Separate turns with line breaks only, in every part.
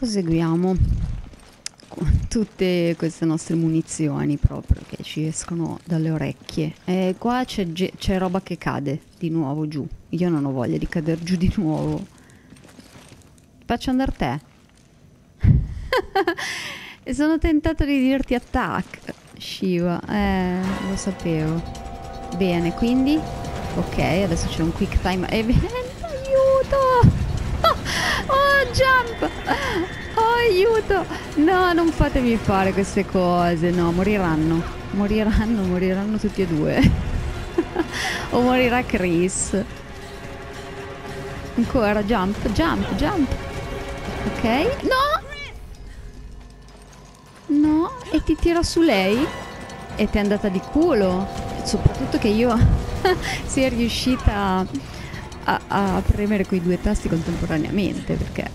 proseguiamo con tutte queste nostre munizioni proprio che ci escono dalle orecchie. E qua c'è, c'è roba che cade di nuovo giù. Io non ho voglia di cadere giù di nuovo. Faccio andare te. e sono tentato di dirti attack. Shiva, eh, lo sapevo. Bene, quindi... Ok, adesso c'è un quick time... jump! Oh, aiuto! No, non fatemi fare queste cose. No, moriranno. Moriranno, moriranno tutti e due. o morirà Chris. Ancora, jump, jump, jump. Ok. No! No, e ti tira su lei? E ti è andata di culo. Soprattutto che io sia riuscita a, a, premere quei due tasti contemporaneamente perché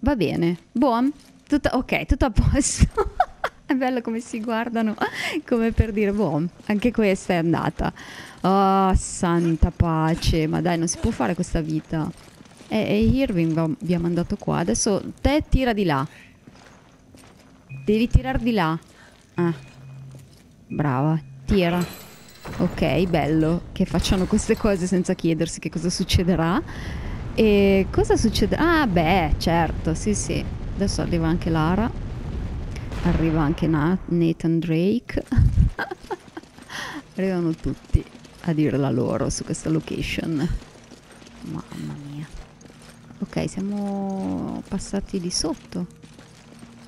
va bene buon tutto, ok tutto a posto. È bello come si guardano come per dire buon anche questa è andata. Oh santa pace ma dai non si può fare questa vita. E, e Irving vi ha mandato qua. Adesso te tira di là. Devi tirare di là. Ah. Brava tira. Ok, bello che facciano queste cose senza chiedersi che cosa succederà. E cosa succederà? Ah, beh, certo, sì, sì. Adesso arriva anche Lara. Arriva anche Nathan Drake. Arrivano tutti a dire la loro su questa location. Mamma mia. Ok, siamo passati di sotto.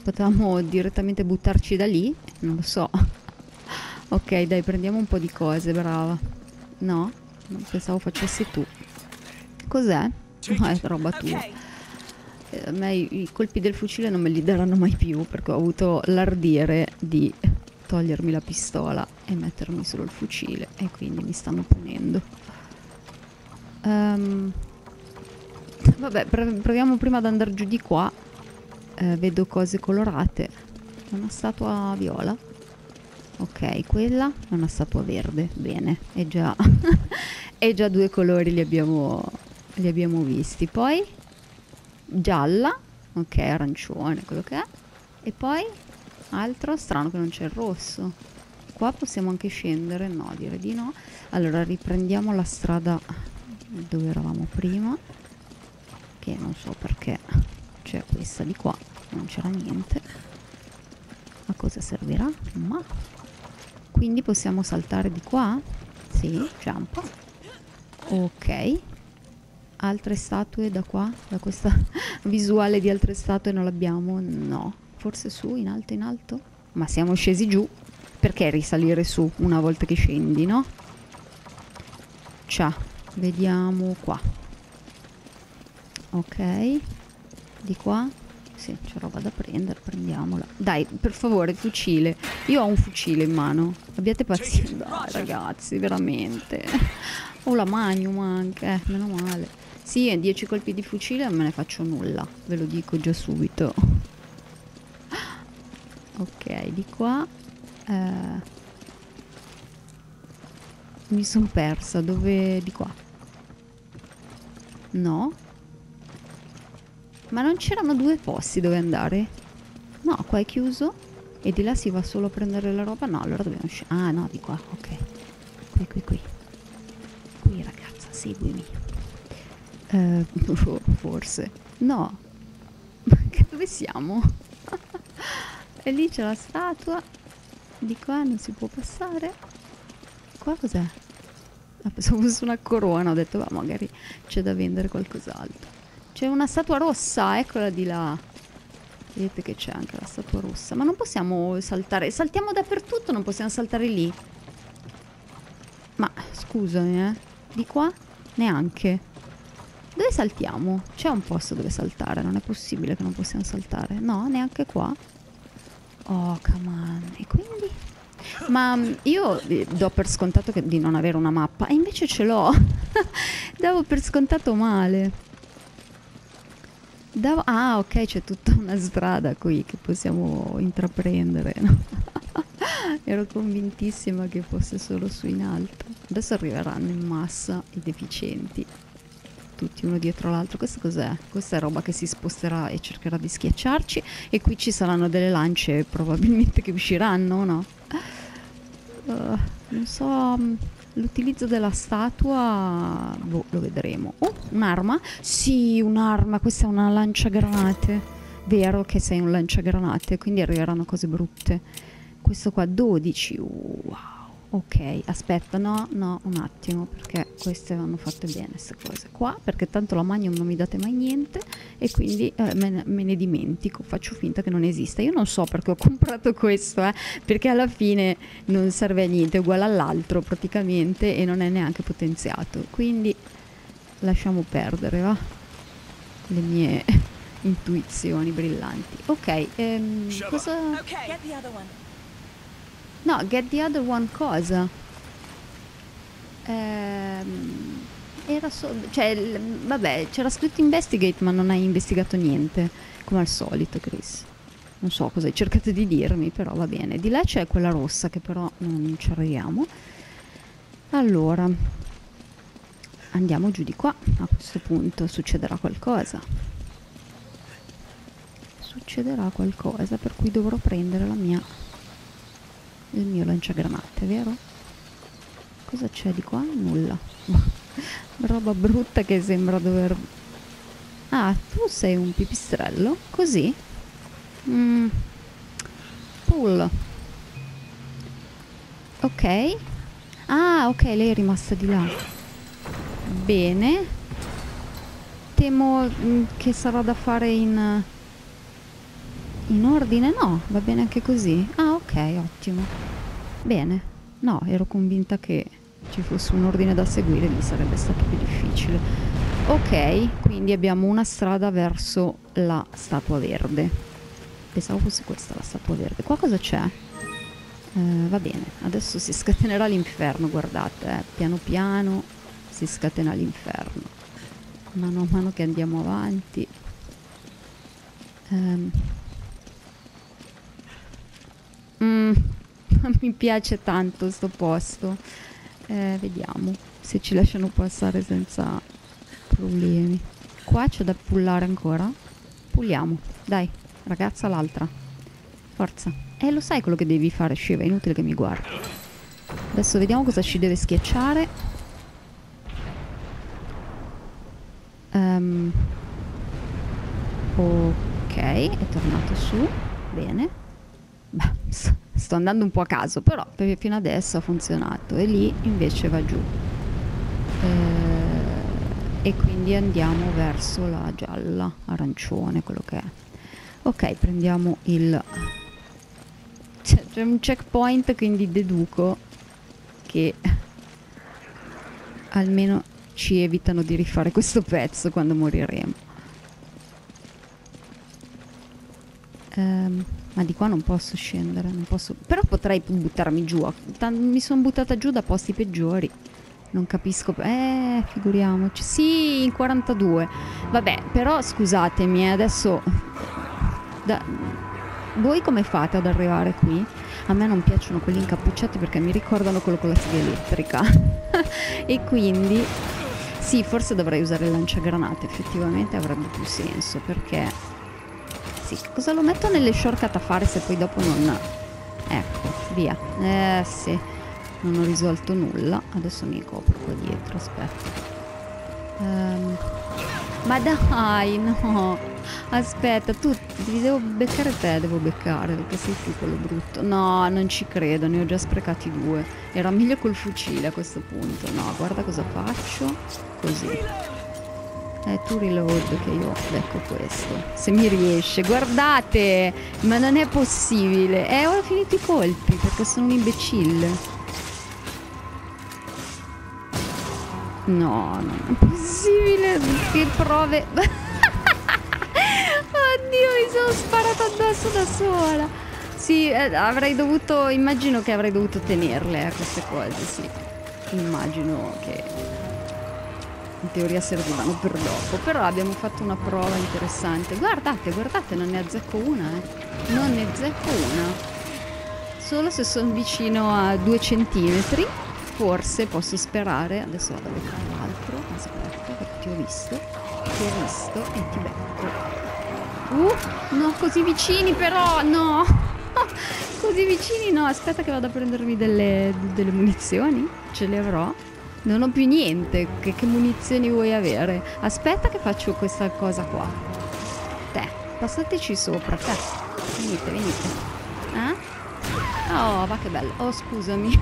Potevamo direttamente buttarci da lì? Non lo so. Ok, dai, prendiamo un po' di cose, brava. No? Non pensavo facessi tu. Cos'è? No, è roba tua. Eh, a me i, colpi del fucile non me li daranno mai più perché ho avuto l'ardire di togliermi la pistola e mettermi solo il fucile e quindi mi stanno punendo. Um, vabbè, proviamo prima ad andare giù di qua. Eh, vedo cose colorate. Una statua viola. Ok, quella è una statua verde, bene, è già, è già due colori li abbiamo, li abbiamo visti. Poi gialla, ok, arancione, quello che è. E poi altro, strano che non c'è il rosso. Qua possiamo anche scendere, no, direi di no. Allora riprendiamo la strada dove eravamo prima, che non so perché c'è questa di qua, non c'era niente. A cosa servirà? Ma quindi possiamo saltare di qua? Sì, jump. Ok. Altre statue da qua? Da questa visuale di altre statue non l'abbiamo? No. Forse su, in alto, in alto? Ma siamo scesi giù. Perché risalire su una volta che scendi, no? Ciao. Vediamo qua. Ok. Di qua? Sì, c'è roba da prendere, prendiamola. Dai, per favore, fucile. Io ho un fucile in mano. Abbiate pazienza, ragazzi, veramente. Ho la magnum anche, eh, meno male. Sì, 10 colpi di fucile non me ne faccio nulla, ve lo dico già subito. Ok, di qua... Eh, mi sono persa, dove... di qua? No? Ma non c'erano due posti dove andare? No, qua è chiuso. E di là si va solo a prendere la roba? No, allora dobbiamo uscire. Ah, no, di qua, ok. Qui, qui, qui. Qui, ragazza, seguimi. Uh, forse. No. Dove siamo? e lì c'è la statua. Di qua non si può passare. Qua cos'è? Ah, pensavo fosse una corona, ho detto, ma magari c'è da vendere qualcos'altro. C'è una statua rossa, eccola di là. Vedete che c'è anche la statua rossa. Ma non possiamo saltare. Saltiamo dappertutto, non possiamo saltare lì. Ma scusami, eh. Di qua? Neanche. Dove saltiamo? C'è un posto dove saltare, non è possibile che non possiamo saltare. No, neanche qua. Oh, come on. E quindi? Ma mm, io eh, do per scontato di non avere una mappa e invece ce l'ho. Davo per scontato male. Da ah, ok, c'è tutta una strada qui che possiamo intraprendere. Ero convintissima che fosse solo su in alto. Adesso arriveranno in massa i deficienti. Tutti uno dietro l'altro. Questo cos'è? Questa è roba che si sposterà e cercherà di schiacciarci. E qui ci saranno delle lance probabilmente che usciranno, no? Uh, non so. Mm, l'utilizzo della statua boh, lo vedremo. Oh, un'arma? Sì, un'arma. Questa è una lanciagranate. Vero che sei un lanciagranate, quindi arriveranno cose brutte. Questo qua 12. Wow. Ok, aspetta, no, no, un attimo, perché queste vanno fatte bene, queste cose qua, perché tanto la Magnum non mi date mai niente e quindi eh, me, ne, me, ne, dimentico, faccio finta che non esista. Io non so perché ho comprato questo, eh, perché alla fine non serve a niente, è uguale all'altro praticamente e non è neanche potenziato, quindi lasciamo perdere, va? Le mie intuizioni brillanti. Ok, ehm, cosa... Okay. No, get the other one cosa? Ehm, era solo... Cioè, vabbè, c'era scritto investigate ma non hai investigato niente. Come al solito, Chris. Non so cosa hai cercato di dirmi, però va bene. Di là c'è quella rossa che però non ci arriviamo. Allora, andiamo giù di qua. A questo punto succederà qualcosa. Succederà qualcosa per cui dovrò prendere la mia il mio lanciagranate, vero? Cosa c'è di qua? Nulla. Roba brutta che sembra dover... Ah, tu sei un pipistrello? Così? Mm. Pull. Ok. Ah, ok, lei è rimasta di là. Bene. Temo mm, che sarà da fare in in ordine? No, va bene anche così. Ah, ok, ottimo. Bene. No, ero convinta che ci fosse un ordine da seguire, mi sarebbe stato più difficile. Ok, quindi abbiamo una strada verso la statua verde. Pensavo fosse questa la statua verde. Qua cosa c'è? Eh, va bene, adesso si scatenerà l'inferno, guardate, eh. piano piano si scatena l'inferno. Mano a mano che andiamo avanti. Um, Mm, mi piace tanto sto posto. Eh, vediamo se ci lasciano passare senza problemi. Qua c'è da pullare ancora. Pulliamo. Dai, ragazza, l'altra. Forza. Eh, lo sai quello che devi fare, Shiva. È inutile che mi guardi. Adesso vediamo cosa ci deve schiacciare. Um, ok, è tornato su. Bene. Sto andando un po' a caso, però fino adesso ha funzionato e lì invece va giù. Eh, e quindi andiamo verso la gialla, arancione, quello che è. Ok, prendiamo il... C'è un checkpoint, quindi deduco che almeno ci evitano di rifare questo pezzo quando moriremo. Um, ma di qua non posso scendere, non posso... Però potrei buttarmi giù. Mi sono buttata giù da posti peggiori. Non capisco... Eh, figuriamoci. Sì, in 42. Vabbè, però scusatemi, eh, adesso... Da... Voi come fate ad arrivare qui? A me non piacciono quelli incappucciati perché mi ricordano quello con la sedia elettrica. e quindi... Sì, forse dovrei usare il lanciagranate, effettivamente avrebbe più senso perché sì, cosa lo metto nelle shortcut a fare se poi dopo non... Ecco, via. Eh sì, non ho risolto nulla. Adesso mi copro qua dietro, aspetta. Um, ma dai, no. Aspetta, tu ti devo beccare te, devo beccare, perché sei tu quello brutto. No, non ci credo, ne ho già sprecati due. Era meglio col fucile a questo punto. No, guarda cosa faccio. Così. Eh, tu reload che io becco questo. Se mi riesce. Guardate! Ma non è possibile. Eh, ho finito i colpi perché sono un imbecille. No, non è possibile. Che prove... Oddio, mi sono sparato addosso da sola. Sì, eh, avrei dovuto... Immagino che avrei dovuto tenerle eh, queste cose, sì. Immagino che in teoria servivano per dopo però abbiamo fatto una prova interessante guardate guardate non ne azzecco una eh. non ne azzecco una solo se sono vicino a due centimetri forse posso sperare adesso vado a beccare l'altro aspetta perché ti ho visto, ti ho visto e ti becco. Uh, no, così vicini però, no! così vicini no, aspetta che vado a prendermi delle, delle munizioni, ce le avrò. Non ho più niente, che, che munizioni vuoi avere? Aspetta che faccio questa cosa qua. Te, passateci sopra, te. Venite, venite. Eh? Oh, va che bello. Oh, scusami.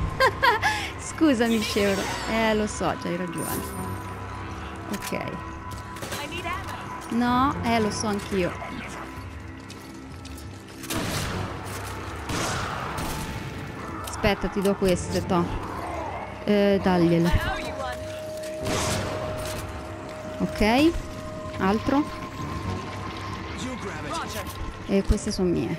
scusami, Scevro. Eh, lo so, hai ragione. Ok. No, eh, lo so anch'io. Aspetta, ti do queste, to. Eh, dagliele. Ok. Altro. E queste sono mie.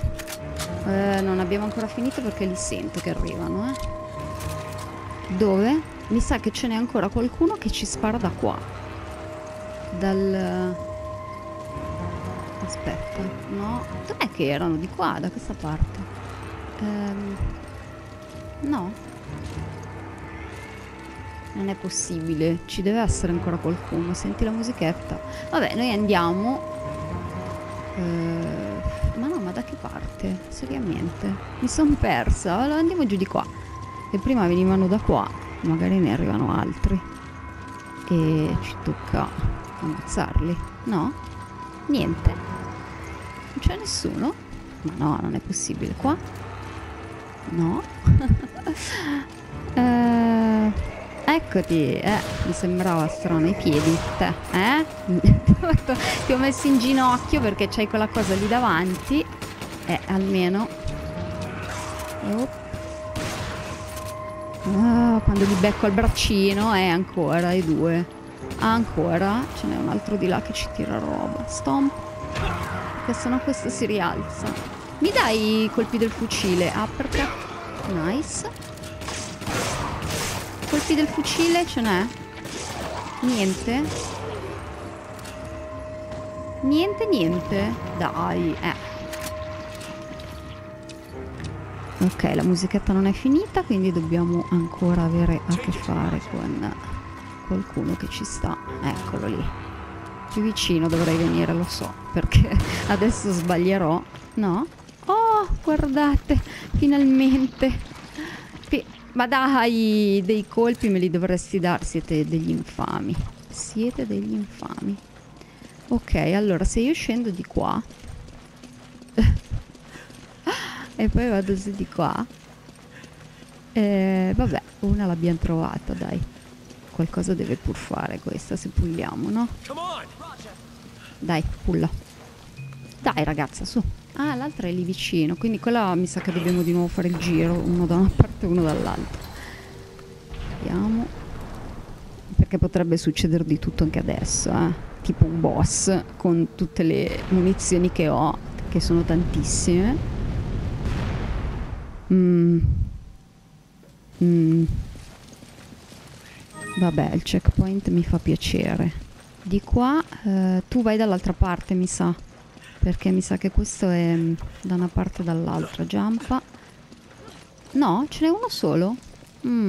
Eh, non abbiamo ancora finito perché li sento che arrivano, eh. Dove? Mi sa che ce n'è ancora qualcuno che ci spara da qua. Dal... Aspetta, no. Dov'è che erano? Di qua, da questa parte. Ehm... No. Non è possibile. Ci deve essere ancora qualcuno. Senti la musichetta. Vabbè, noi andiamo. Eh, ma no, ma da che parte? Seriamente. Mi sono persa. Allora andiamo giù di qua. E prima venivano da qua. Magari ne arrivano altri. E ci tocca ammazzarli. No? Niente. Non c'è nessuno? Ma no, non è possibile. Qua? No. eh, eccoti, eh, mi sembrava strano i piedi, te, eh? Ti ho messo in ginocchio perché c'hai quella cosa lì davanti. Eh, almeno. Oh. Ah, quando li becco al braccino, eh, ancora i due. Ancora, ce n'è un altro di là che ci tira roba. Stomp. Perché sennò questo si rialza. Mi dai i colpi del fucile? Uppercut. Nice. Colpi del fucile ce n'è? Niente? Niente, niente. Dai, eh. Ok, la musichetta non è finita, quindi dobbiamo ancora avere a che fare con qualcuno che ci sta. Eccolo lì. Più vicino dovrei venire, lo so, perché adesso sbaglierò. No? Oh, guardate, finalmente. P ma dai, dei colpi me li dovresti dare. Siete degli infami. Siete degli infami. Ok, allora se io scendo di qua e poi vado su di qua. Eh, vabbè, una l'abbiamo trovata, dai. Qualcosa deve pur fare questa se pulliamo, no? Dai, pulla. Dai ragazza, su. Ah, l'altra è lì vicino, quindi quella mi sa che dobbiamo di nuovo fare il giro, uno da una parte e uno dall'altra. Vediamo. Perché potrebbe succedere di tutto anche adesso, eh. Tipo un boss con tutte le munizioni che ho, che sono tantissime. Mm. Mm. Vabbè, il checkpoint mi fa piacere. Di qua, eh, tu vai dall'altra parte, mi sa perché mi sa che questo è mm, da una parte o dall'altra. Giampa. No, ce n'è uno solo? Mm.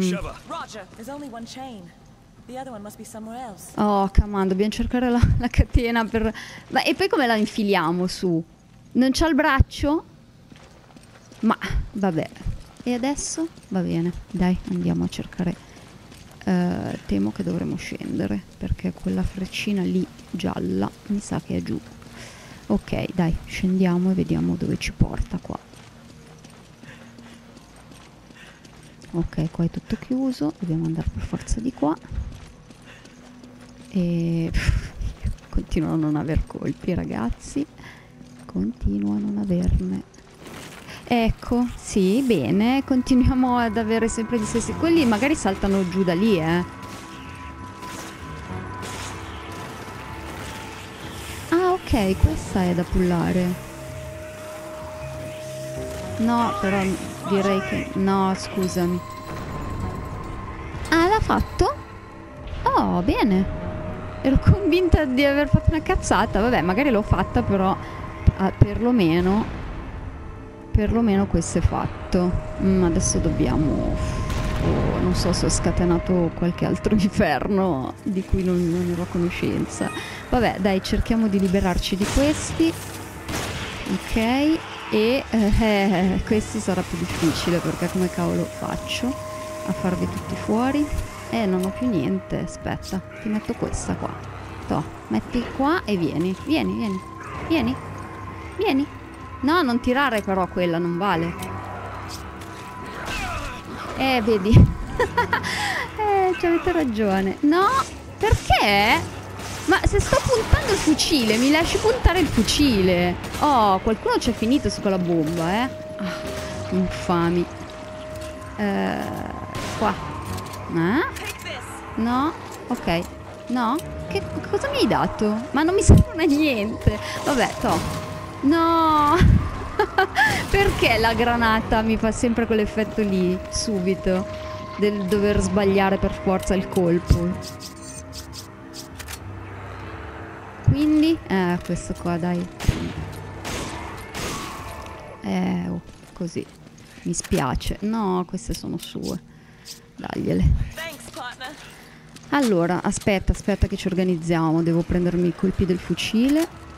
Oh, come on, dobbiamo cercare la, la catena per... Ma, e poi come la infiliamo su? Non c'ha il braccio? Ma, vabbè. E adesso? Va bene, dai, andiamo a cercare. Uh, temo che dovremo scendere, perché quella freccina lì gialla mi sa che è giù. Ok, dai, scendiamo e vediamo dove ci porta qua. Ok, qua è tutto chiuso, dobbiamo andare per forza di qua. E continuo a non aver colpi, ragazzi. Continuo a non averne. Ecco, sì, bene, continuiamo ad avere sempre gli stessi. Quelli magari saltano giù da lì, eh. Questa è da pullare. No, però direi che... No, scusami. Ah, l'ha fatto? Oh, bene. Ero convinta di aver fatto una cazzata. Vabbè, magari l'ho fatta, però ah, perlomeno... Perlomeno questo è fatto. Mm, adesso dobbiamo o non so se ho scatenato qualche altro inferno di cui non, non ero a conoscenza. Vabbè, dai, cerchiamo di liberarci di questi. Ok, e eh, eh, questi sarà più difficile perché come cavolo faccio a farvi tutti fuori? Eh, non ho più niente, aspetta, ti metto questa qua. Toh, metti qua e vieni, vieni, vieni, vieni, vieni. No, non tirare però quella, non vale. Eh, vedi. eh, ci avete ragione. No, perché? Ma se sto puntando il fucile, mi lasci puntare il fucile. Oh, qualcuno ci è finito su quella bomba, eh. Ah, infami. Eh, qua. Eh? No? Ok. No? Che cosa mi hai dato? Ma non mi serve a niente. Vabbè, to. No! Perché la granata mi fa sempre quell'effetto lì, subito, del dover sbagliare per forza il colpo? Quindi, eh, questo qua, dai. Eh, oh, così. Mi spiace. No, queste sono sue. Dagliele. Allora, aspetta, aspetta che ci organizziamo. Devo prendermi i colpi del fucile.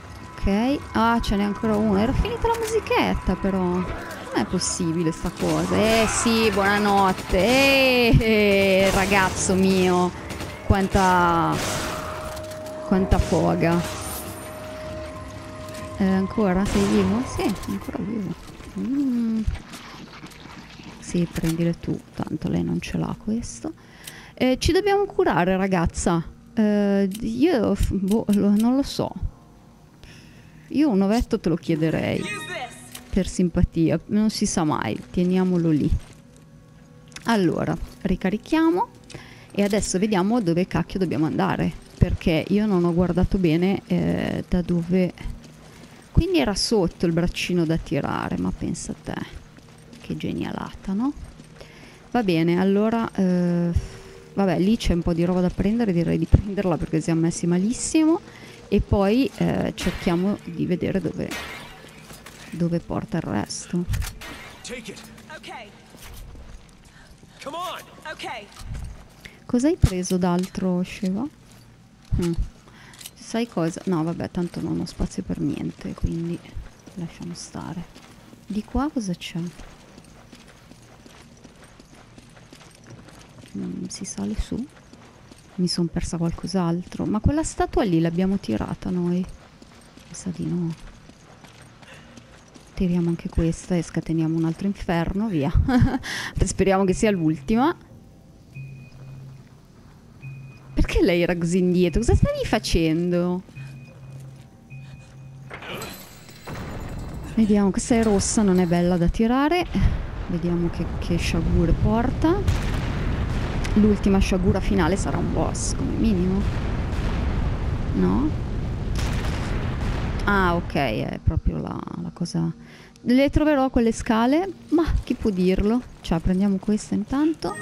Ok. Ah, ce n'è ancora uno. Era finita la musichetta, però. Non è possibile sta cosa. Eh sì, buonanotte. Eh, ragazzo mio. Quanta... Quanta foga. Eh, ancora? Sei vivo? Sì, ancora vivo. Mm. Sì, prendile tu. Tanto lei non ce l'ha questo. Eh, ci dobbiamo curare, ragazza. Eh, io boh, non lo so. Io un ovetto te lo chiederei. Per simpatia. Non si sa mai. Teniamolo lì. Allora, ricarichiamo. E adesso vediamo dove cacchio dobbiamo andare. Perché io non ho guardato bene eh, da dove... Quindi era sotto il braccino da tirare, ma pensa a te. Che genialata, no? Va bene, allora... Eh, vabbè lì c'è un po' di roba da prendere direi di prenderla perché siamo messi malissimo e poi eh, cerchiamo di vedere dove, dove porta il resto cosa hai preso d'altro Sheva? Hmm. sai cosa? no vabbè tanto non ho spazio per niente quindi lasciamo stare di qua cosa c'è? Mm, si sale su. Mi sono persa qualcos'altro. Ma quella statua lì l'abbiamo tirata noi. Mi sa di no. Tiriamo anche questa e scateniamo un altro inferno, via. Speriamo che sia l'ultima. Perché lei era così indietro? Cosa stavi facendo? Vediamo, questa è rossa, non è bella da tirare. Vediamo che, che sciagure porta l'ultima sciagura finale sarà un boss come minimo. No? ah ok è proprio la, la cosa. Le troverò quelle scale ma chi può dirlo? Cioè prendiamo questa intanto.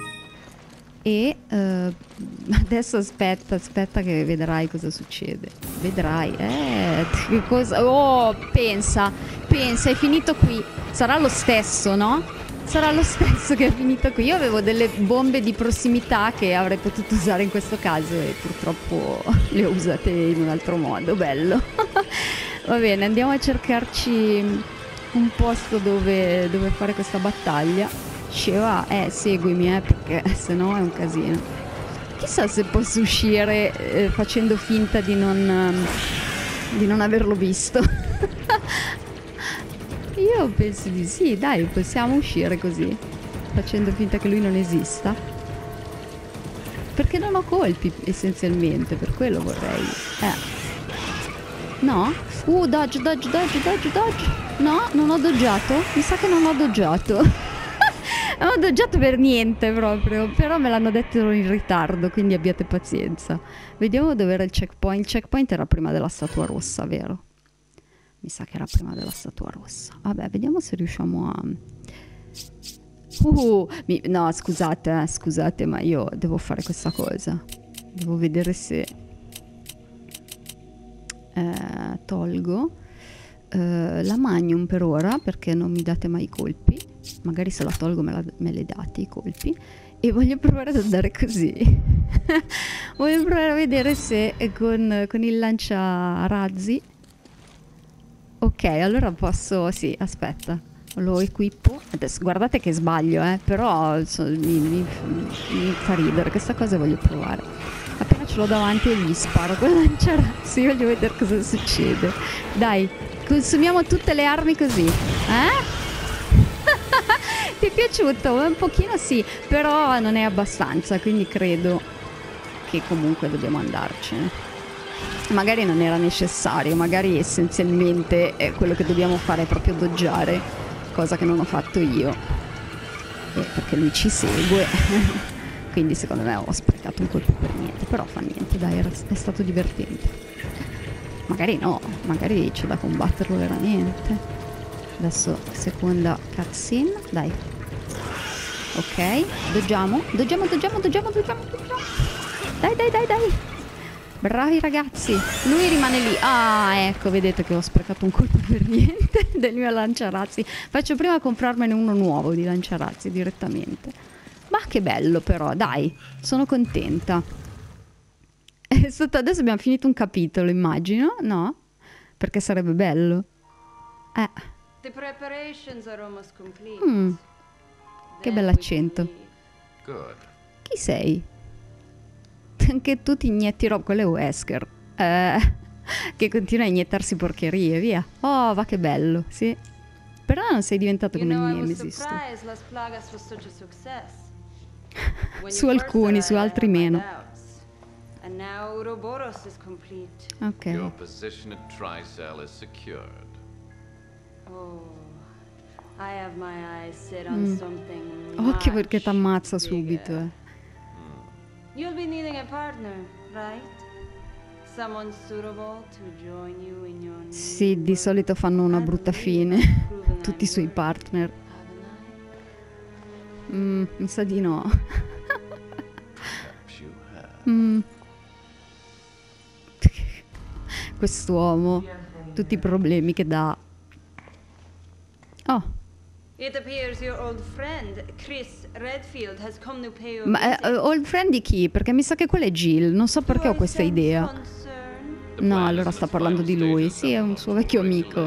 E uh, adesso aspetta aspetta che vedrai cosa succede. Vedrai eh che cosa oh pensa pensa è finito qui. Sarà lo stesso no? Sarà lo stesso che è finito qui. Io avevo delle bombe di prossimità che avrei potuto usare in questo caso e purtroppo le ho usate in un altro modo. Bello. Va bene, andiamo a cercarci un posto dove, dove fare questa battaglia. Diceva, eh, seguimi, eh, perché se no è un casino. Chissà se posso uscire eh, facendo finta di non, di non averlo visto. Io penso di sì, dai, possiamo uscire così, facendo finta che lui non esista. Perché non ho colpi, essenzialmente, per quello vorrei. Eh. No? Uh, dodge, dodge, dodge, dodge, dodge. No, non ho doggiato? Mi sa che non ho doggiato. non ho doggiato per niente proprio, però me l'hanno detto in ritardo, quindi abbiate pazienza. Vediamo dove era il checkpoint. Il checkpoint era prima della statua rossa, vero? Mi sa che era prima della statua rossa. Vabbè, vediamo se riusciamo a... Uh, mi... no, scusate, eh, scusate, ma io devo fare questa cosa. Devo vedere se... Eh, tolgo eh, la magnum per ora perché non mi date mai i colpi. Magari se la tolgo me, la, me le date i colpi. e voglio provare ad andare così. voglio provare a vedere se con, con il lanciarazzi... Ok, allora posso... Sì, aspetta. Lo equipo. Adesso guardate che sbaglio, eh. Però so, mi, mi, mi fa ridere. Questa cosa voglio provare. Appena ce l'ho davanti gli sparo il lanciarazzi. Voglio vedere cosa succede. Dai, consumiamo tutte le armi così. Eh? Ti è piaciuto? Un pochino sì, però non è abbastanza, quindi credo che comunque dobbiamo andarcene. Magari non era necessario, magari essenzialmente eh, quello che dobbiamo fare è proprio doggiare, cosa che non ho fatto io, eh, perché lui ci segue. quindi secondo me ho sprecato un colpo per niente, però fa niente, dai, era, è stato divertente. Magari no, magari c'è da combatterlo veramente. Adesso seconda cutscene, dai. Ok, doggiamo, doggiamo, doggiamo, doggiamo, doggiamo, doggiamo. Dai, dai, dai, dai. Bravi ragazzi. Lui rimane lì. Ah, ecco, vedete che ho sprecato un colpo per niente del mio lanciarazzi. Faccio prima comprarmene uno nuovo di lanciarazzi direttamente. Ma che bello però, dai. Sono contenta. Sotto adesso abbiamo finito un capitolo, immagino, no? Perché sarebbe bello. Eh. The preparations are almost complete. Mm. Che bell'accento. Good. Chi sei? Anche tu ti inietti roba, quello è Wesker. Eh, che continua a iniettarsi porcherie, via. Oh, va che bello, sì. Però non sei diventato come il Nemesis. su alcuni, su altri meno. Ok. Your position at Tricell is secured. Mm. Occhio perché ti ammazza subito. Eh. You'll be needing a partner, right? Someone suitable to join you in your Sì, di solito fanno una brutta fine. Tutti i suoi partner. Mm, mi sa di no. mm. Quest'uomo, tutti i problemi che dà. Oh. Ma uh, old friend di chi? Perché mi sa che quella è Jill, non so perché ho questa idea. No, allora sta parlando di lui. Sì, è un suo vecchio amico.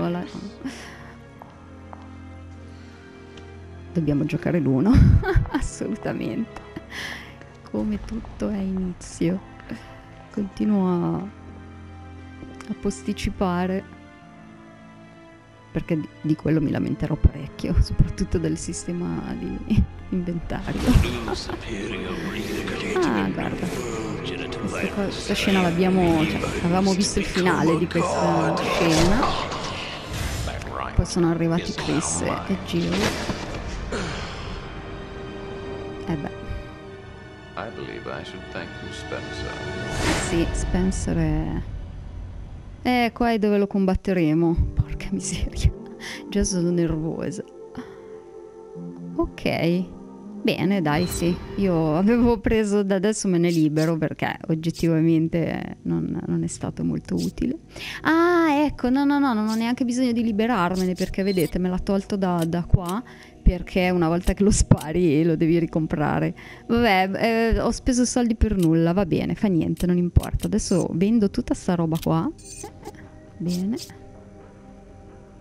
Dobbiamo giocare l'uno. Assolutamente. Come tutto è inizio. Continuo a, a posticipare perché di quello mi lamenterò parecchio, soprattutto del sistema di inventario. ah, guarda. Questa, questa scena l'abbiamo, cioè, avevamo visto il finale di questa scena. Poi sono arrivati Chris e Jill. E eh beh. Sì, Spencer è... Eh, qua è dove lo combatteremo. Porca miseria. Già sono nervosa. Ok. Bene, dai, sì. Io avevo preso da adesso me ne libero perché oggettivamente non, non, è stato molto utile. Ah, ecco, no, no, no, non ho neanche bisogno di liberarmene perché vedete, me l'ha tolto da, da qua perché una volta che lo spari lo devi ricomprare. Vabbè, eh, ho speso soldi per nulla, va bene, fa niente, non importa. Adesso vendo tutta sta roba qua. Bene.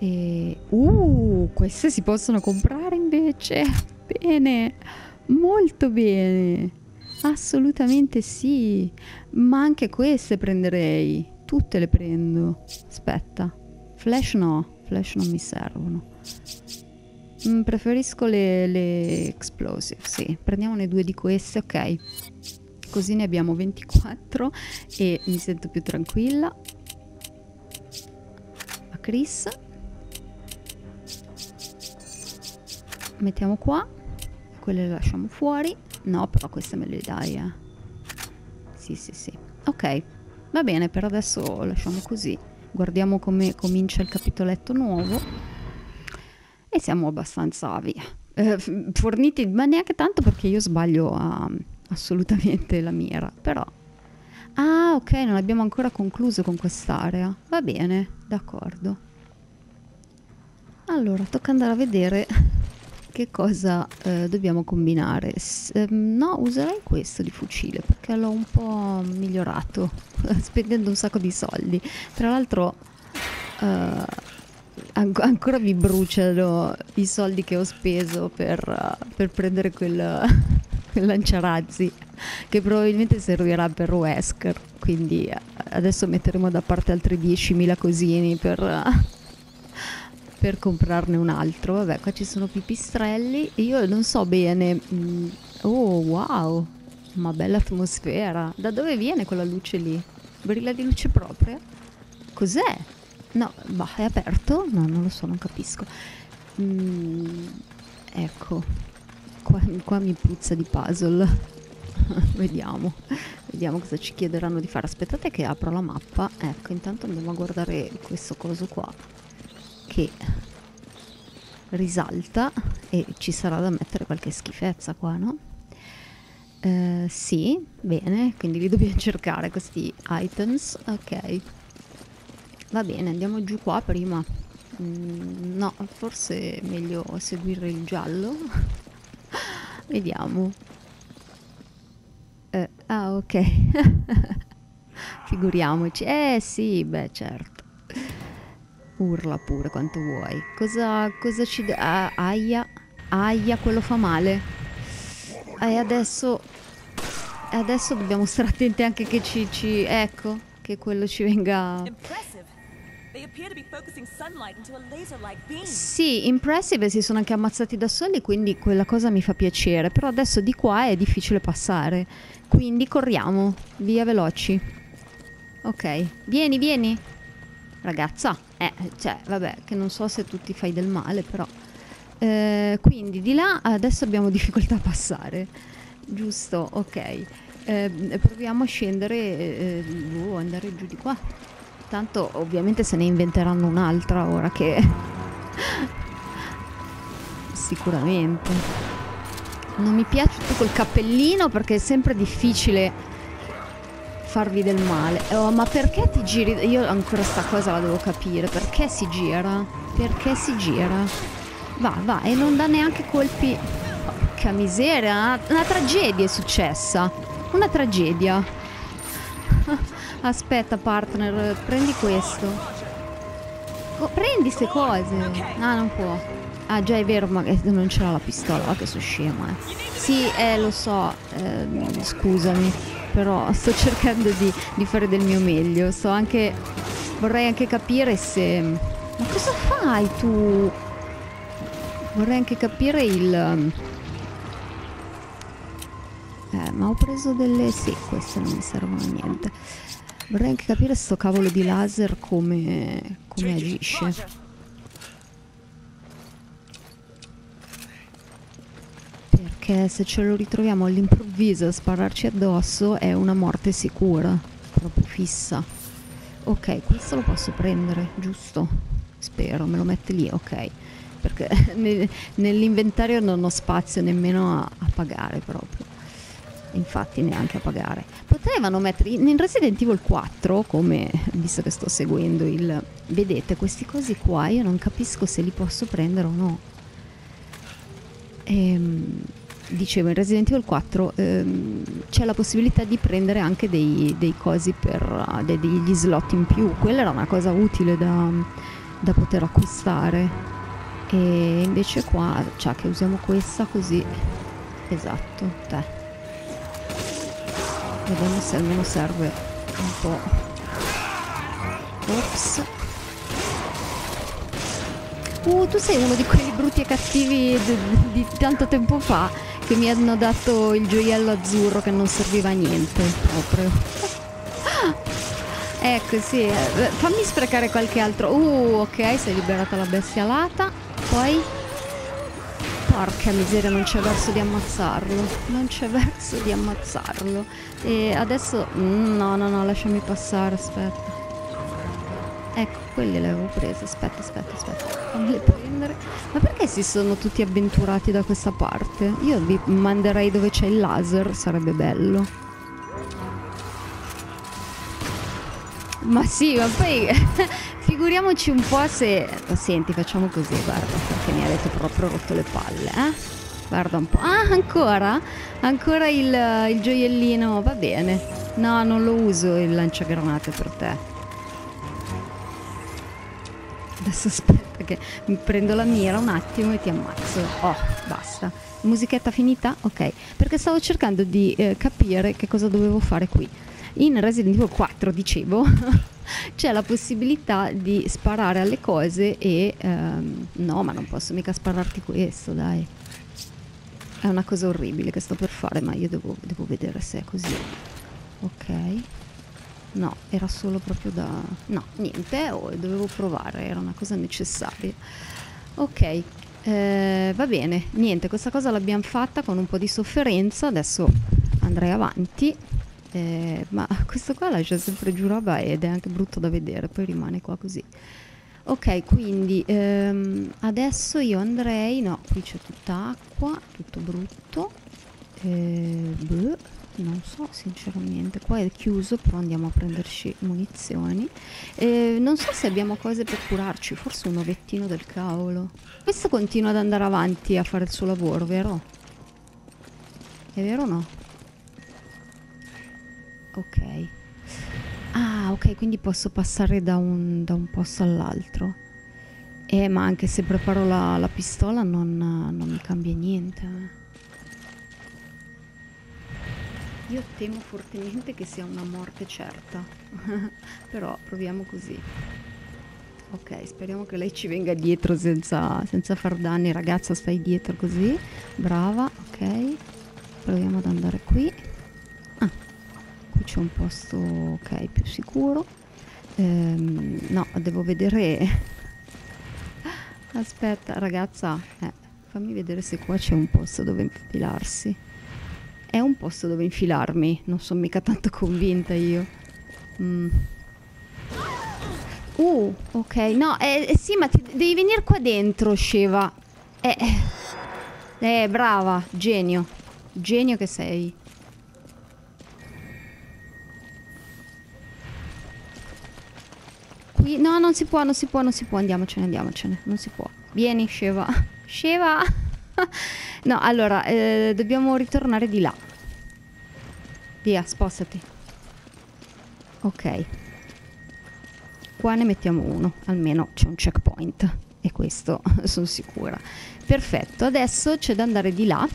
E... Uh, queste si possono comprare invece. Bene, molto bene. Assolutamente sì. Ma anche queste prenderei. Tutte le prendo. Aspetta. Flash no, flash non mi servono. Mm, preferisco le, le explosive, sì. Prendiamone due di queste, ok. Così ne abbiamo 24 e mi sento più tranquilla. A Chris. Mettiamo qua. Quelle le lasciamo fuori. No, però queste me le dai, eh. Sì, sì, sì. Ok, va bene, per adesso lasciamo così. Guardiamo come comincia il capitoletto nuovo e siamo abbastanza via. Eh, forniti, ma neanche tanto perché io sbaglio a, assolutamente la mira, però... Ah, ok, non abbiamo ancora concluso con quest'area. Va bene, d'accordo. Allora, tocca andare a vedere che cosa eh, dobbiamo combinare? S- ehm, no, userei questo di fucile perché l'ho un po' migliorato spendendo un sacco di soldi. Tra l'altro eh, an- ancora mi bruciano i soldi che ho speso per, uh, per prendere quel, quel lanciarazzi che probabilmente servirà per Wesker. Quindi eh, adesso metteremo da parte altri 10.000 cosini per... Uh, per comprarne un altro. Vabbè, qua ci sono pipistrelli. Io non so bene. Mm, oh, wow! Ma bella atmosfera. Da dove viene quella luce lì? Brilla di luce propria? Cos'è? No, bah, è aperto? No, non lo so, non capisco. Mm, ecco, qua, qua mi puzza di puzzle. vediamo, vediamo cosa ci chiederanno di fare. Aspettate che apro la mappa. Ecco, intanto andiamo a guardare questo coso qua che risalta e ci sarà da mettere qualche schifezza qua, no? Uh, sì, bene, quindi li dobbiamo cercare questi items, ok. Va bene, andiamo giù qua prima. Mm, no, forse è meglio seguire il giallo. Vediamo. Uh, ah, ok. Figuriamoci. Eh sì, beh, certo. Urla pure quanto vuoi. Cosa, cosa ci... Ah, aia. Aia, quello fa male. E adesso... Adesso dobbiamo stare attenti anche che ci... ci ecco, che quello ci venga... Sì, impressive si sono anche ammazzati da soli, quindi quella cosa mi fa piacere. Però adesso di qua è difficile passare. Quindi corriamo, via veloci. Ok, vieni, vieni. Ragazza, eh, cioè, vabbè, che non so se tu ti fai del male, però... Eh, quindi di là adesso abbiamo difficoltà a passare. Giusto, ok. Eh, proviamo a scendere, eh, boh, andare giù di qua. Tanto ovviamente se ne inventeranno un'altra ora che... Sicuramente. Non mi piace tu col cappellino perché è sempre difficile farvi del male. Oh, ma perché ti giri? Io ancora sta cosa la devo capire. Perché si gira? Perché si gira? Va, va, e non dà neanche colpi. Porca miseria, una, una tragedia è successa. Una tragedia. Aspetta, partner, prendi questo. Oh, prendi queste cose. Ah, non può. Ah, già è vero, ma non c'era la pistola, che sono scema. Eh. Sì, eh, lo so. Eh, scusami però sto cercando di, di fare del mio meglio. Sto anche. Vorrei anche capire se. Ma cosa fai tu? Vorrei anche capire il. Eh, ma ho preso delle. Sì, queste non mi servono a niente. Vorrei anche capire sto cavolo di laser come. come agisce. Perché se ce lo ritroviamo all'improvviso a spararci addosso è una morte sicura, proprio fissa. Ok, questo lo posso prendere, giusto? Spero, me lo mette lì, ok. Perché nell'inventario non ho spazio nemmeno a, a pagare proprio. Infatti neanche a pagare. Potevano mettere in Resident Evil 4, come visto che sto seguendo il... Vedete, questi cosi qua io non capisco se li posso prendere o no. Ehm dicevo in Resident Evil 4 ehm, c'è la possibilità di prendere anche dei, dei cosi per uh, dei, degli slot in più. Quella era una cosa utile da, da poter acquistare. E invece qua cioè che usiamo questa così esatto te. Vediamo se almeno serve un po' ops. Uh, tu sei uno di quelli brutti e cattivi di, di tanto tempo fa che mi hanno dato il gioiello azzurro che non serviva a niente proprio. ecco, sì, eh, fammi sprecare qualche altro. Uh, ok, sei liberata la bestialata. Poi Porca miseria, non c'è verso di ammazzarlo. Non c'è verso di ammazzarlo. E adesso... Mm, no, no, no, lasciami passare, aspetta. Ecco, quelli le avevo prese. Aspetta, aspetta, aspetta. Prendere. Ma perché si sono tutti avventurati da questa parte? Io vi manderei dove c'è il laser, sarebbe bello. Ma sì, ma poi figuriamoci un po' se... Senti, facciamo così, guarda, perché mi avete proprio rotto le palle, eh? Guarda un po'. Ah, ancora? Ancora il, il gioiellino, va bene. No, non lo uso il lanciagranate per te. Adesso aspetta mi prendo la mira un attimo e ti ammazzo. Oh, basta. Musichetta finita? Ok. Perché stavo cercando di eh, capire che cosa dovevo fare qui. In Resident Evil 4, dicevo, c'è la possibilità di sparare alle cose e... Ehm, no, ma non posso mica spararti questo, dai. È una cosa orribile che sto per fare, ma io devo, devo vedere se è così. Ok. No, era solo proprio da... No, niente, oh, dovevo provare, era una cosa necessaria. Ok, eh, va bene, niente, questa cosa l'abbiamo fatta con un po' di sofferenza, adesso andrei avanti. Eh, ma questo qua lascia sempre giù roba ed è anche brutto da vedere, poi rimane qua così. Ok, quindi ehm, adesso io andrei... No, qui c'è tutta acqua, tutto brutto. Eh, bleh, non so sinceramente. Qua è chiuso, però andiamo a prenderci munizioni. Eh, non so se abbiamo cose per curarci, forse un ovettino del cavolo. Questo continua ad andare avanti a fare il suo lavoro, vero? È vero o no? Ok. Ah, ok, quindi posso passare da un, da un posto all'altro. Eh, ma anche se preparo la, la pistola non, non, mi cambia niente. Io temo fortemente che sia una morte certa. Però proviamo così. Ok, speriamo che lei ci venga dietro senza, senza far danni. Ragazza, stai dietro così. Brava, ok. Proviamo ad andare qui qui c'è un posto ok più sicuro ehm, no devo vedere aspetta ragazza eh, fammi vedere se qua c'è un posto dove infilarsi è un posto dove infilarmi non sono mica tanto convinta io mm. uh ok no eh, eh, sì ma devi venire qua dentro Sheva eh, eh brava genio genio che sei qui. No, non si può, non si può, non si può. Andiamocene, andiamocene. Non si può. Vieni, Sheva. Sheva! no, allora, eh, dobbiamo ritornare di là. Via, spostati. Ok. Qua ne mettiamo uno. Almeno c'è un checkpoint. E questo sono sicura. Perfetto, adesso c'è da andare di là.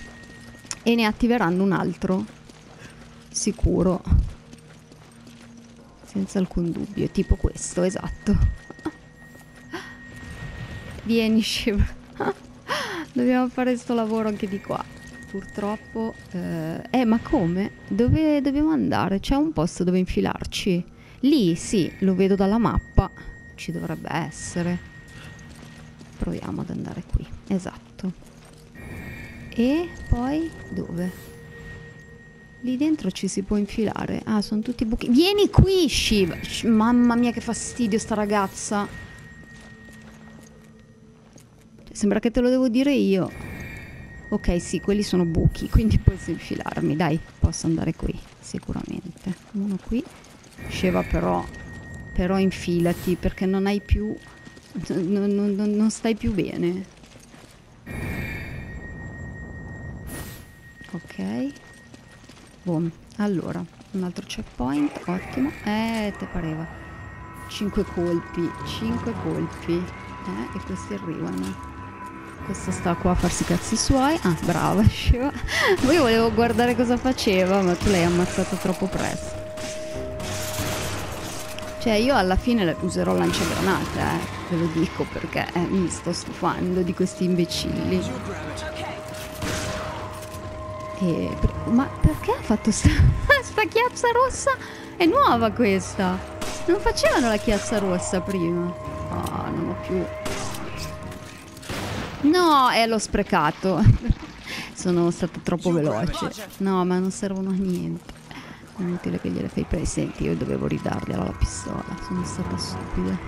E ne attiveranno un altro. Sicuro senza alcun dubbio, tipo questo, esatto. Vieni Shiva. Dobbiamo fare sto lavoro anche di qua. Purtroppo... Eh, eh, ma come? Dove dobbiamo andare? C'è un posto dove infilarci. Lì, sì, lo vedo dalla mappa. Ci dovrebbe essere. Proviamo ad andare qui. Esatto. E poi dove? Lì dentro ci si può infilare. Ah, sono tutti buchi. Vieni qui, Shiva. Mamma mia, che fastidio sta ragazza. Sembra che te lo devo dire io. Ok, sì, quelli sono buchi, quindi posso infilarmi. Dai, posso andare qui, sicuramente. Uno qui. Shiva però... Però infilati, perché non hai più... non, non, non stai più bene. Ok. Boom. Allora, un altro checkpoint, ottimo. Eh, te pareva. Cinque colpi, cinque colpi. Eh, e questi arrivano. Questo sta qua a farsi i cazzi suoi. Ah, brava, scema. Poi volevo guardare cosa faceva, ma tu l'hai ammazzato troppo presto. Cioè, io alla fine userò lanciagranate, eh. Ve lo dico perché eh, mi sto stufando di questi imbecilli. E, ma perché ha fatto sta, sta chiazza rossa? È nuova questa. Non facevano la chiazza rossa prima. Ah, oh, non ho più. No, è l'ho sprecato. Sono stato troppo veloce. No, ma non servono a niente. È inutile che gliele fai presenti. Io dovevo ridargliela la pistola. Sono stata stupida.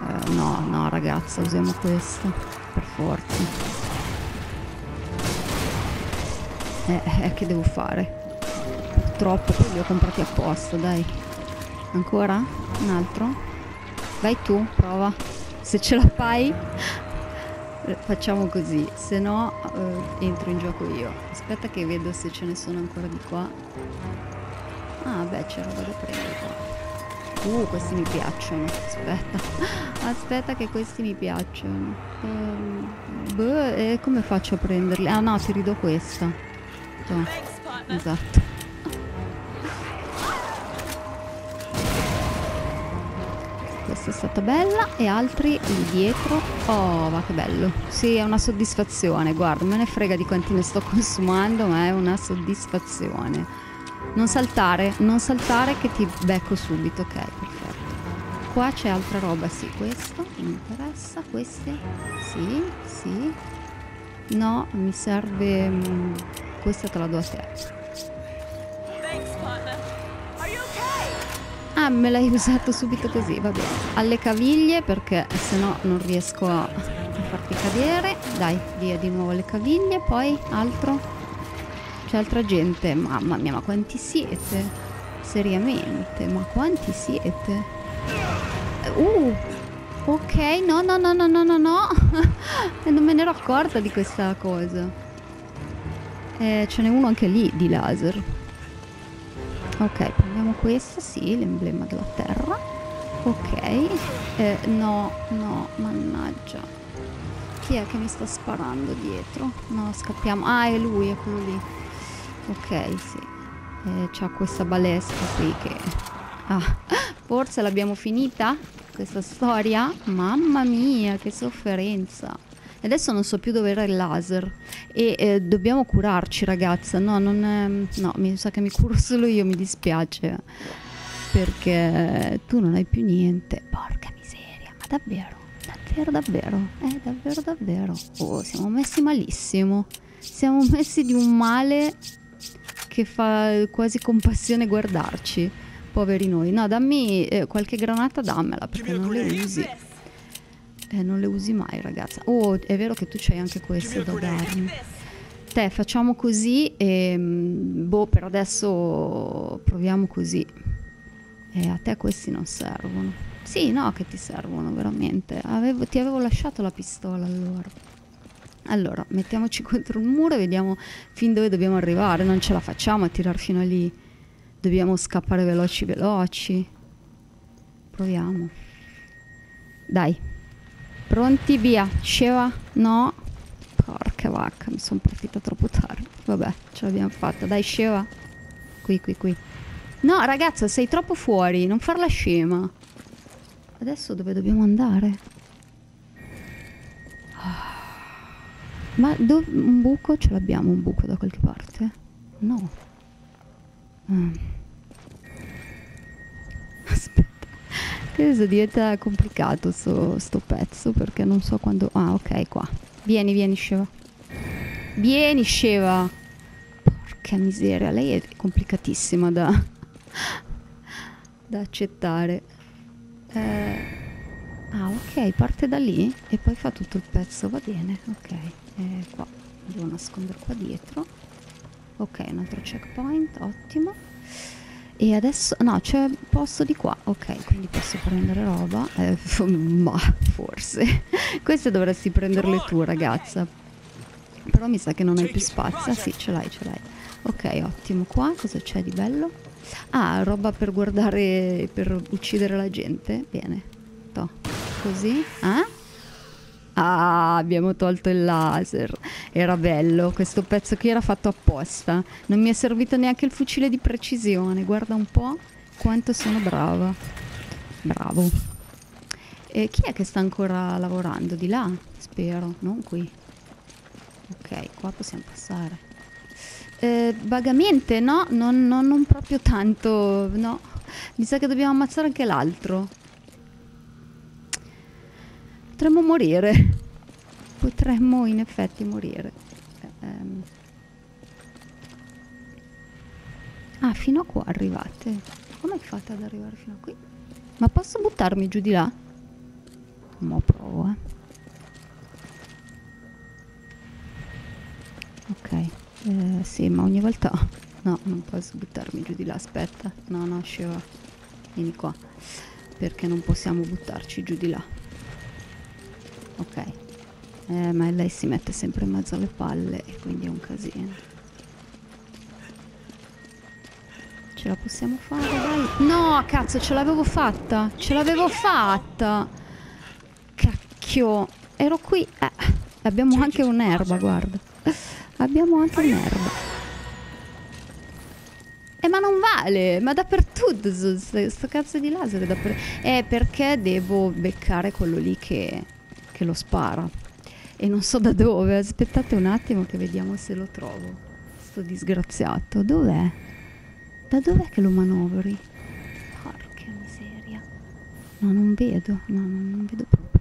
Uh, no, no, ragazza, usiamo questa. Per forza. Eh, eh, che devo fare? Purtroppo, poi li ho comprati apposta, dai. Ancora? Un altro? Vai tu, prova. Se ce la fai, eh, facciamo così. Se no, eh, entro in gioco io. Aspetta che vedo se ce ne sono ancora di qua. Ah, beh, c'è roba da prendere qua. Uh, questi mi piacciono. Aspetta. Aspetta che questi mi piacciono. Um, boh, e come faccio a prenderli? Ah no, ti ridò questa. Toh. Esatto. questa è stata bella e altri lì dietro oh va che bello. Sì è una soddisfazione. Guarda me ne frega di quanti ne sto consumando ma è una soddisfazione. Non saltare non saltare che ti becco subito ok perfetto. Qua c'è altra roba sì questo mi interessa queste sì sì. No mi serve mm, questa te la do a te Ah, me l'hai usato subito così, va bene. Alle caviglie perché se no non riesco a, farti cadere. Dai, via di nuovo le caviglie, poi altro. C'è altra gente. Mamma mia, ma quanti siete? Seriamente, ma quanti siete? Uh, ok, no, no, no, no, no, no, no. non me ne ero accorta di questa cosa. Eh, ce n'è uno anche lì di laser. Ok, questo, sì, l'emblema della terra. Ok, eh, no, no, mannaggia. Chi è che mi sta sparando dietro? No, scappiamo. Ah, è lui, è quello lì. Ok, sì. Eh, c'ha questa balestra qui che... Ah, forse l'abbiamo finita? Questa storia? Mamma mia, che sofferenza. E adesso non so più dove era il laser. E eh, dobbiamo curarci, ragazza. No, non è... no, mi sa che mi curo solo io, mi dispiace. Perché tu non hai più niente. Porca miseria, ma davvero? Davvero, davvero? Eh, davvero, davvero. Oh, siamo messi malissimo. Siamo messi di un male che fa quasi compassione guardarci. Poveri noi. No, dammi eh, qualche granata, dammela perché non le usi. Eh, non le usi mai, ragazza. Oh, è vero che tu c'hai anche questo da darmi. Te, facciamo così e... Mm, boh, per adesso proviamo così. E a te questi non servono. Sì, no, che ti servono, veramente. Avevo, ti avevo lasciato la pistola allora. Allora, mettiamoci contro un muro e vediamo fin dove dobbiamo arrivare. Non ce la facciamo a tirare fino a lì. Dobbiamo scappare veloci veloci. Proviamo. Dai. Pronti, via. Sceva? No. Porca vacca, mi sono partita troppo tardi. Vabbè, ce l'abbiamo fatta. Dai, sceva. Qui, qui, qui. No, ragazza, sei troppo fuori. Non farla scema. Adesso dove dobbiamo andare? Ma un buco? Ce l'abbiamo un buco da qualche parte? No. Mm. Aspetta. Adesso diventa complicato sto, sto pezzo perché non so quando... Ah, ok, qua. Vieni, vieni, Sceva. Vieni, Sceva. Porca miseria, lei è complicatissima da, da accettare. Eh, ah, ok, parte da lì e poi fa tutto il pezzo, va bene, ok. Eh, qua, devo nascondere qua dietro. Ok, un altro checkpoint, ottimo. E adesso, no, c'è posto di qua, ok, quindi posso prendere roba, eh, ma forse, queste dovresti prenderle tu ragazza, però mi sa che non hai più spazio, ah, sì ce l'hai, ce l'hai, ok, ottimo, qua. Cosa c'è di bello? Ah, roba per guardare, per uccidere la gente, bene, to, così, eh? Ah, abbiamo tolto il laser. Era bello, questo pezzo qui era fatto apposta. Non mi è servito neanche il fucile di precisione. Guarda un po' quanto sono brava. Bravo. E chi è che sta ancora lavorando? Di là? Spero, non qui. Ok, qua possiamo passare. Eh, vagamente, no? Non, non, non proprio tanto, no. Mi sa che dobbiamo ammazzare anche l'altro. Potremmo morire. Potremmo in effetti morire. Um. Ah, fino a qua arrivate. Come fate ad arrivare fino a qui? Ma posso buttarmi giù di là? Mo provo, eh. Ok. Eh, sì, ma ogni volta... No, non posso buttarmi giù di là, aspetta. No, no, sceva. Vieni qua. perché non possiamo buttarci giù di là. Ok. Eh, ma lei si mette sempre in mezzo alle palle e quindi è un casino. Ce la possiamo fare, dai? No, cazzo, ce l'avevo fatta! Ce l'avevo fatta! Cacchio! Ero qui... Eh, abbiamo anche un'erba, guarda. Abbiamo anche un'erba. Eh ma non vale, ma dappertutto sto cazzo di laser è dappertutto. Eh perché devo beccare quello lì che, che lo spara. E non so da dove, aspettate un attimo che vediamo se lo trovo. Sto disgraziato, dov'è? Da dov'è che lo manovri? Porca miseria. No, non vedo, no, non vedo proprio.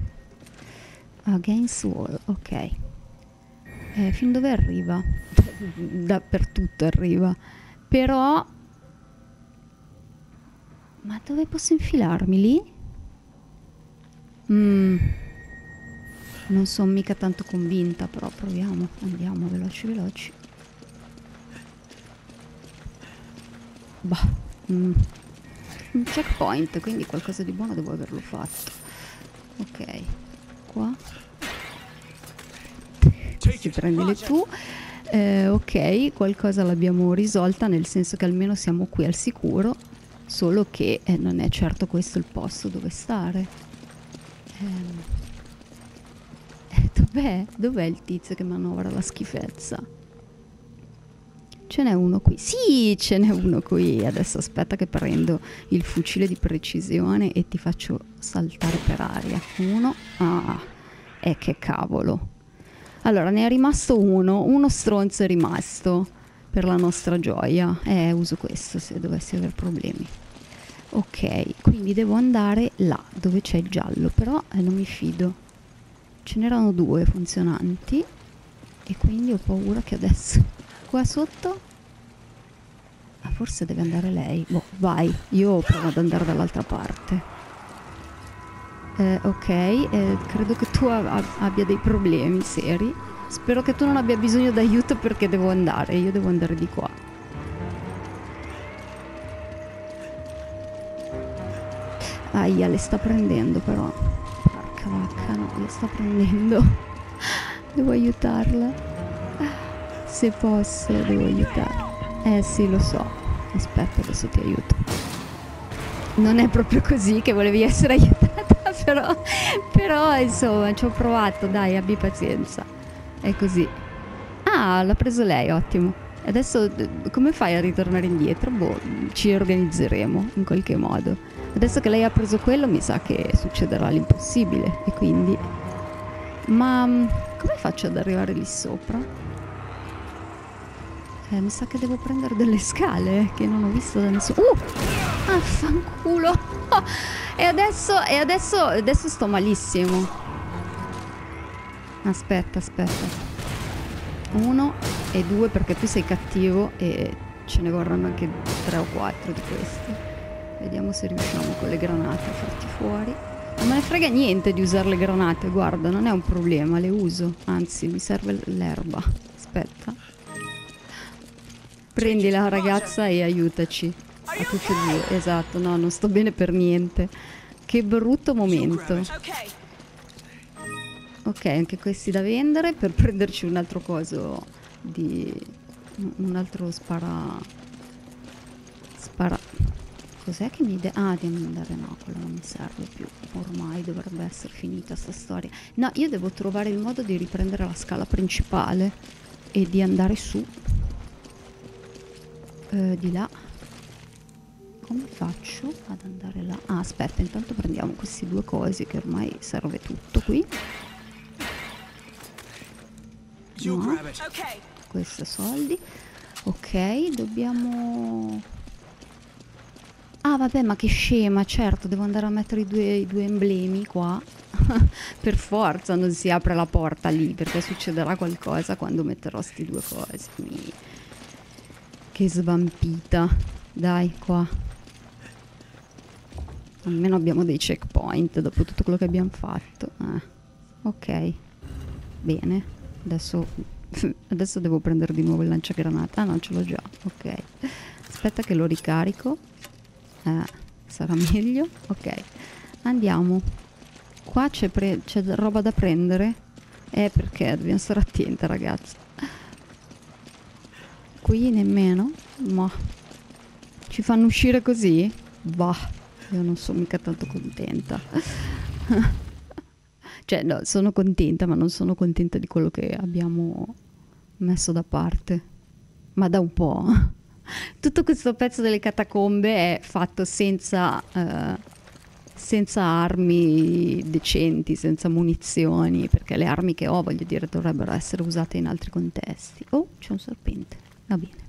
Against wall, ok. Eh, fin dove arriva? Dappertutto arriva. Però... Ma dove posso infilarmi? Lì? Mm. Non sono mica tanto convinta, però proviamo. Andiamo veloci veloci. Bah. Mm. Un checkpoint, quindi qualcosa di buono devo averlo fatto. Ok. Qua. Ci prendile tu. Eh, ok, qualcosa l'abbiamo risolta, nel senso che almeno siamo qui al sicuro, solo che eh, non è certo questo il posto dove stare. Eh, dov'è? Dov'è il tizio che manovra la schifezza? Ce n'è uno qui. Sì, ce n'è uno qui. Adesso aspetta che prendo il fucile di precisione e ti faccio saltare per aria. Uno. Ah, e che cavolo. Allora, ne è rimasto uno, uno stronzo è rimasto per la nostra gioia. Eh, uso questo se dovessi avere problemi. Ok, quindi devo andare là, dove c'è il giallo, però eh, non mi fido. Ce n'erano due funzionanti e quindi ho paura che adesso... Qua sotto? Ah, forse deve andare lei. Boh, vai, io provo ad andare dall'altra parte. Eh, ok, eh, credo che tu abbia dei problemi seri. Spero che tu non abbia bisogno d'aiuto perché devo andare, io devo andare di qua. Aia, le sta prendendo però. Vacca, no, le sta prendendo. devo aiutarla. Se posso, devo aiutarla. Eh sì, lo so. Aspetta, adesso ti aiuto. Non è proprio così che volevi essere aiutata. però, però insomma ci ho provato, dai, abbi pazienza. È così. Ah, l'ha preso lei, ottimo. Adesso come fai a ritornare indietro? Boh, ci organizzeremo in qualche modo. Adesso che lei ha preso quello mi sa che succederà l'impossibile e quindi... Ma come faccio ad arrivare lì sopra? Eh, mi sa che devo prendere delle scale che non ho visto da nessuno. Uh! Affanculo! e adesso, e adesso, adesso sto malissimo. Aspetta, aspetta. Uno e due perché tu sei cattivo e ce ne vorranno anche tre o quattro di questi. Vediamo se riusciamo con le granate a farti fuori. Non me ne frega niente di usare le granate, guarda, non è un problema, le uso. Anzi, mi serve l'erba. Aspetta. Prendi la ragazza e aiutaci. A tutti e due, esatto, no, non sto bene per niente. Che brutto momento. Ok, anche questi da vendere per prenderci un altro coso di... Un altro spara... Spara... Cos'è che mi... De ah, di andare... No, quello non mi serve più. Ormai dovrebbe essere finita sta storia. No, io devo trovare il modo di riprendere la scala principale e di andare su eh, di là come faccio ad andare là ah aspetta intanto prendiamo questi due cosi che ormai serve tutto qui no. questi soldi ok dobbiamo ah vabbè ma che scema certo devo andare a mettere i due, i due emblemi qua per forza non si apre la porta lì perché succederà qualcosa quando metterò sti due cosi Mi... Che svampita. Dai, qua. Almeno abbiamo dei checkpoint dopo tutto quello che abbiamo fatto. Eh. Ok. Bene. Adesso, adesso devo prendere di nuovo il lanciagranata. Ah no, ce l'ho già. Ok. Aspetta che lo ricarico. Eh, sarà meglio. Ok. Andiamo. Qua c'è, roba da prendere. Eh, perché dobbiamo stare attenti, ragazzi. Qui nemmeno. Ma ci fanno uscire così? Bah, io non sono mica tanto contenta. cioè, no, sono contenta, ma non sono contenta di quello che abbiamo messo da parte. Ma da un po'. Tutto questo pezzo delle catacombe è fatto senza, uh, senza armi decenti, senza munizioni, perché le armi che ho, voglio dire, dovrebbero essere usate in altri contesti. Oh, c'è un serpente. Va bene.